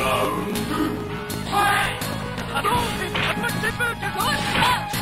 Round two. Fight! I don't think I'm a simple to go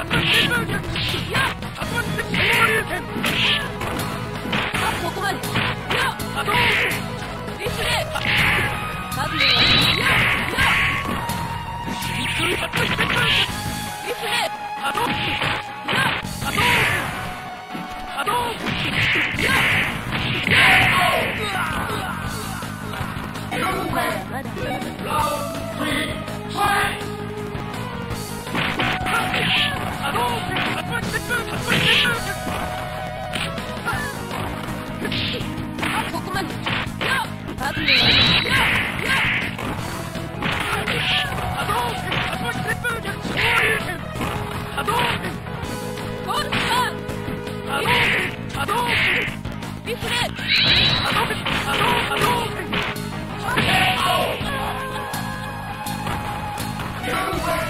まだまだ。Get away!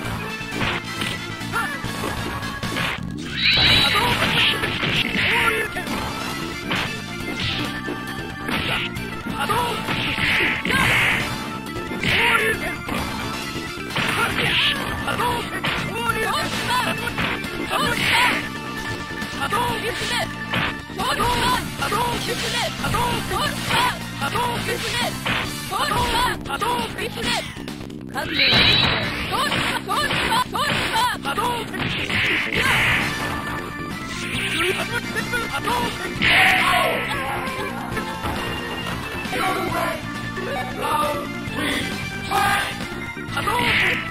Adolf!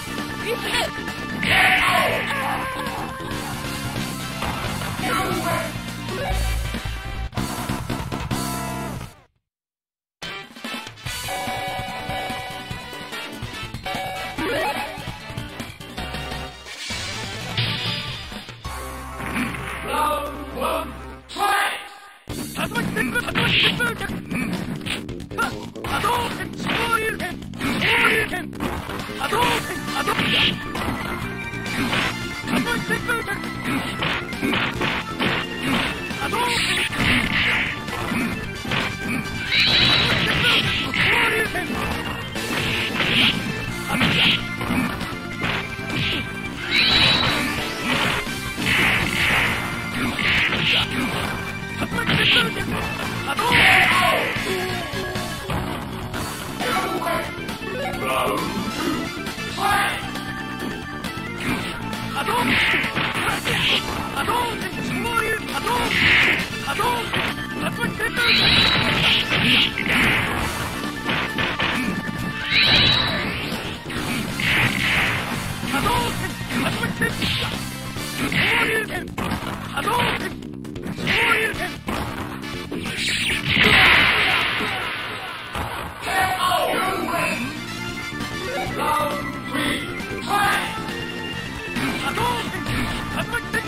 Get out! Oh! 波動拳波動拳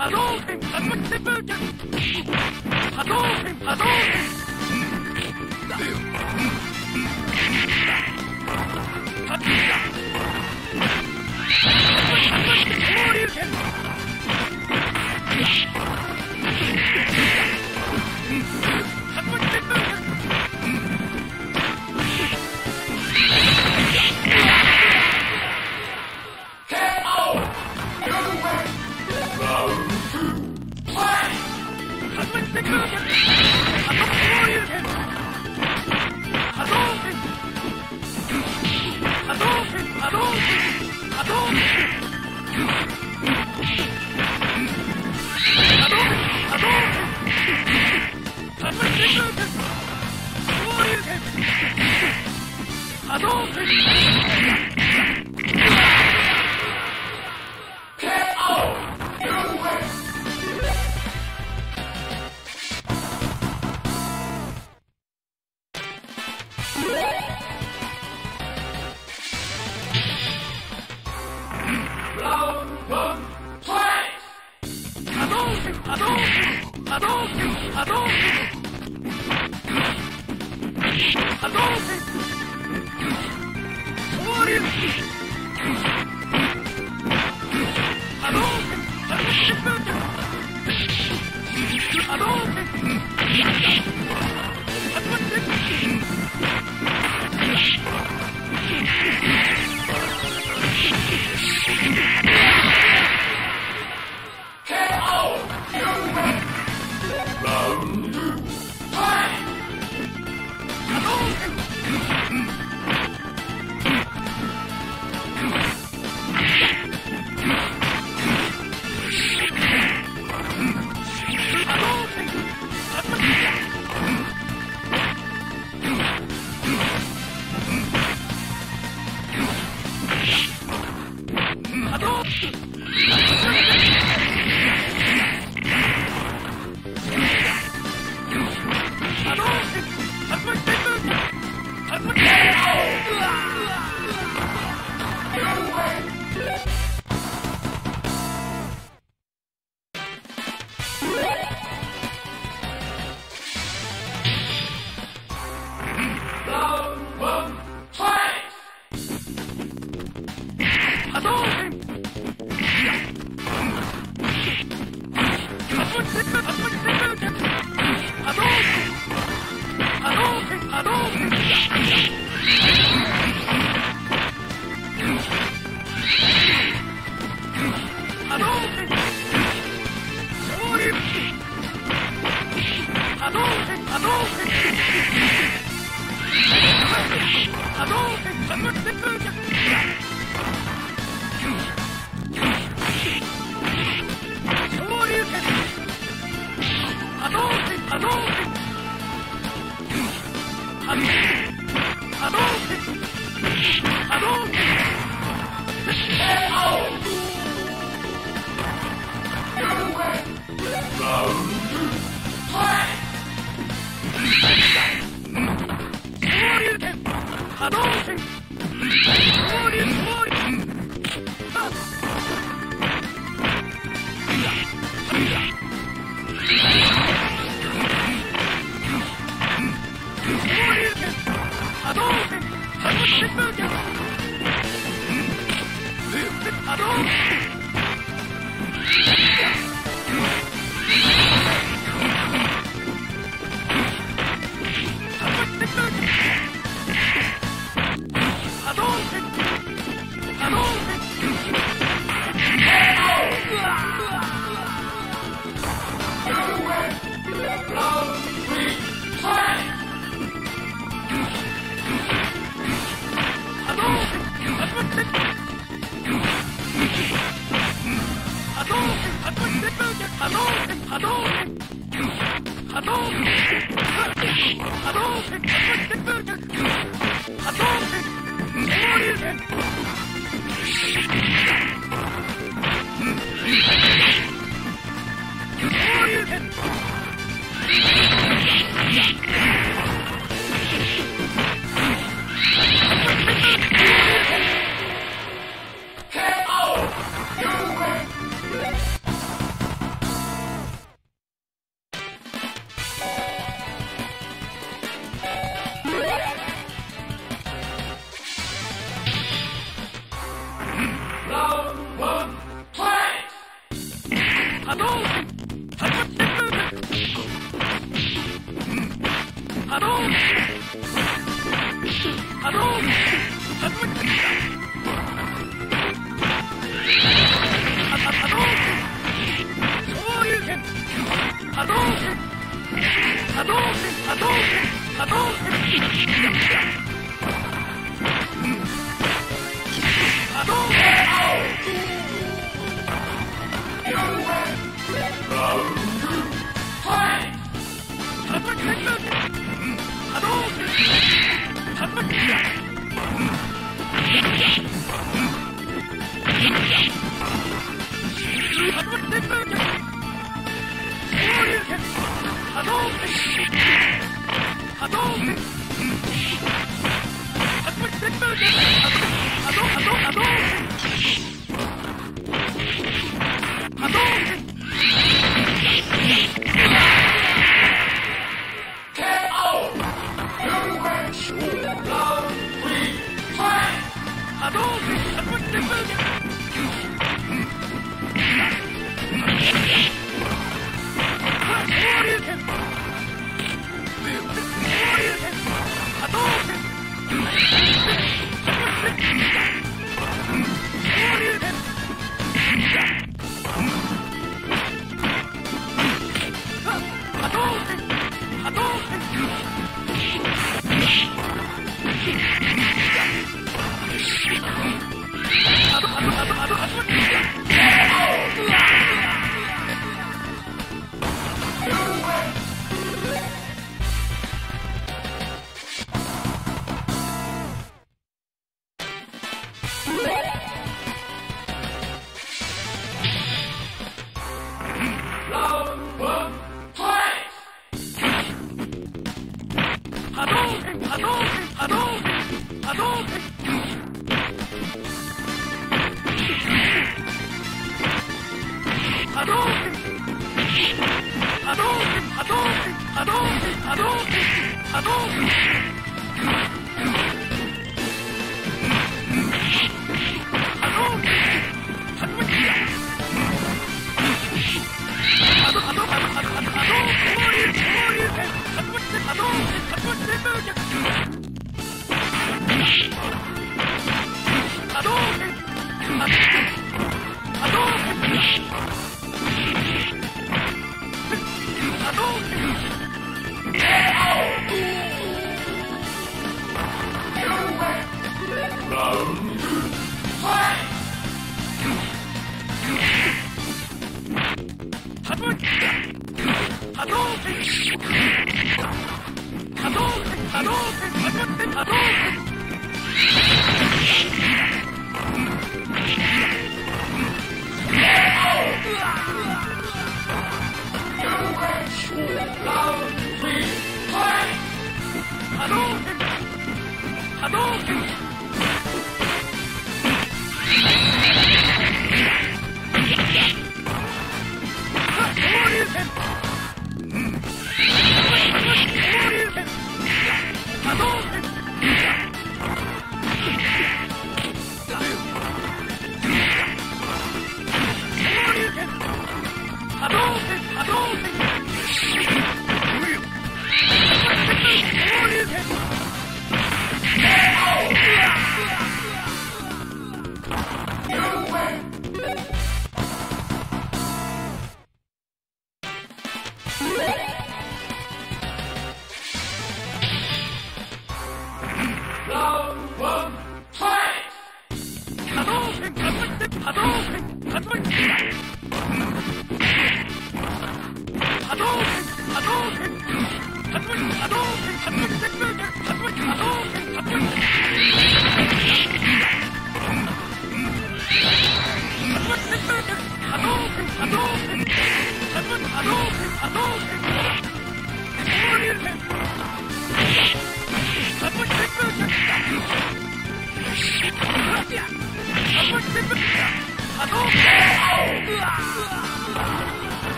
波動旋風脚波動波動ハッピーだ交流拳 Come on, Adolf! Yeah.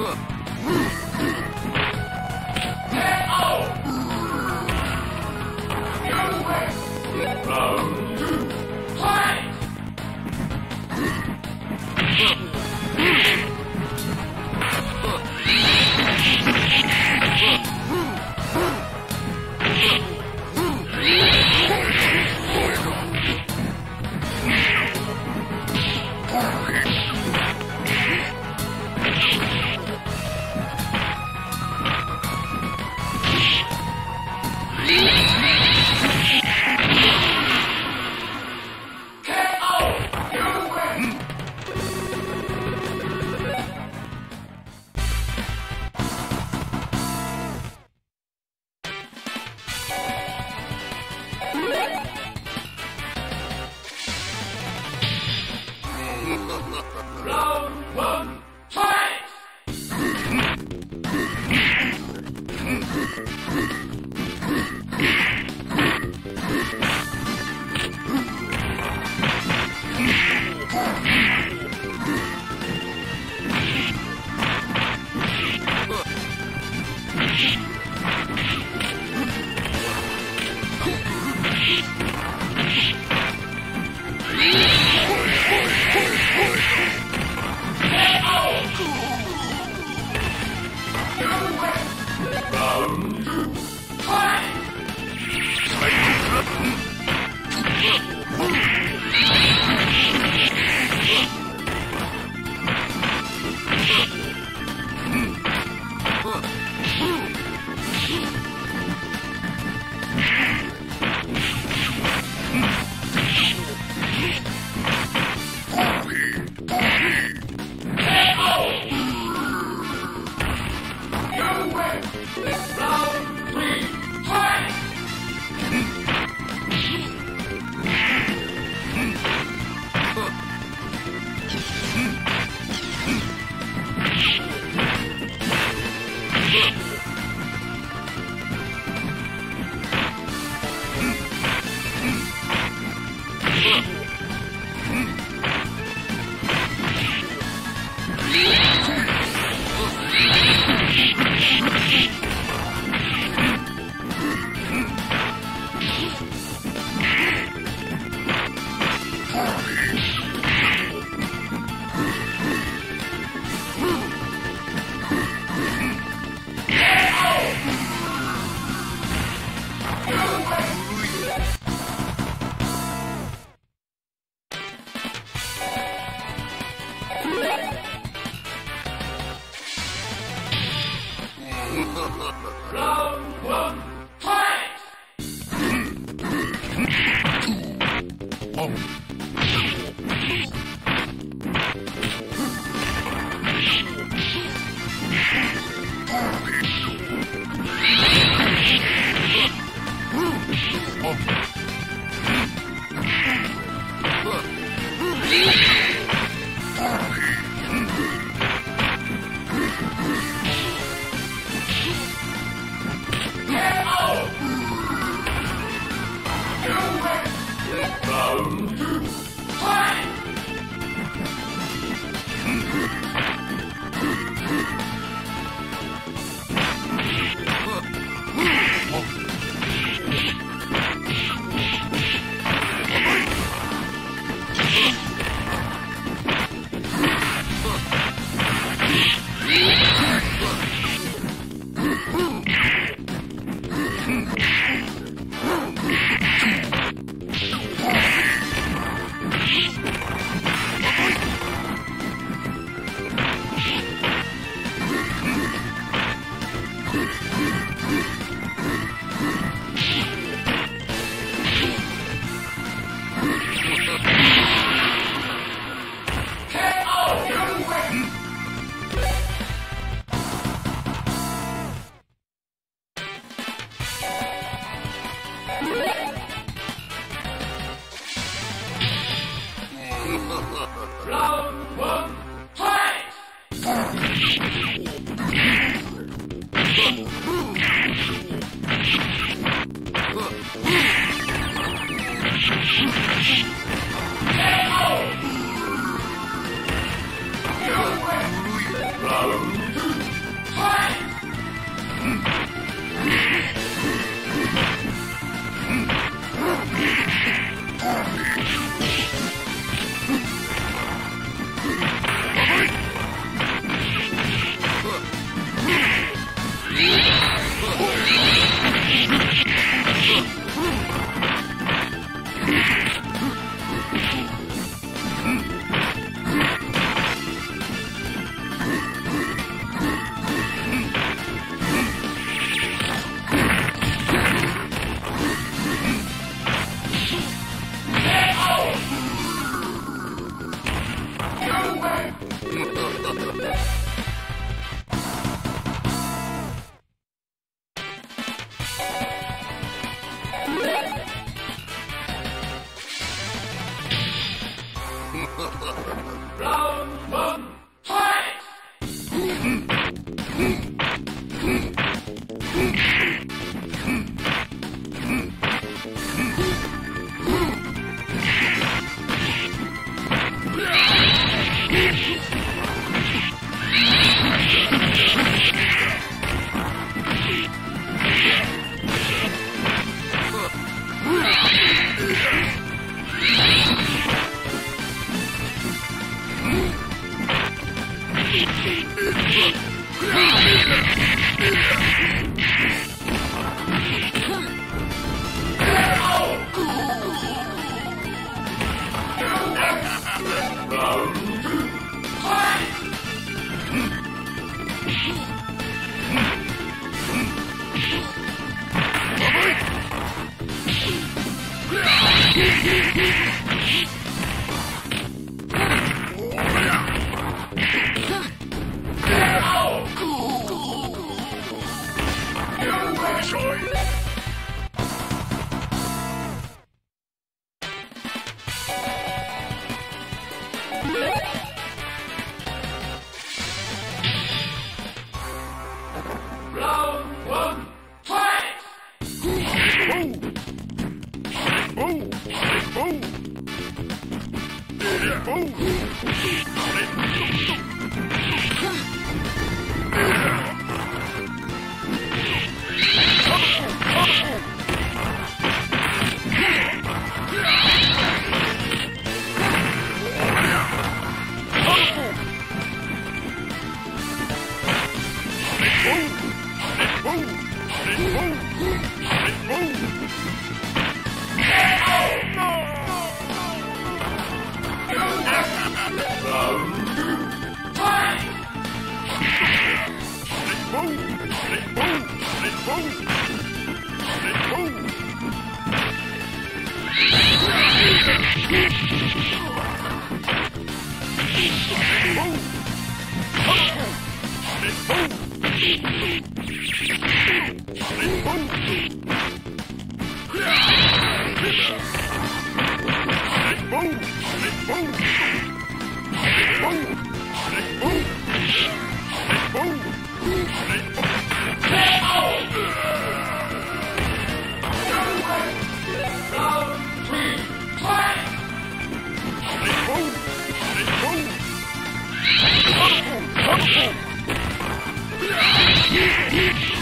Yeah. Yeah, yeah, yeah.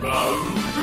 Fight!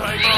Alzheimer!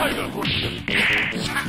tiger.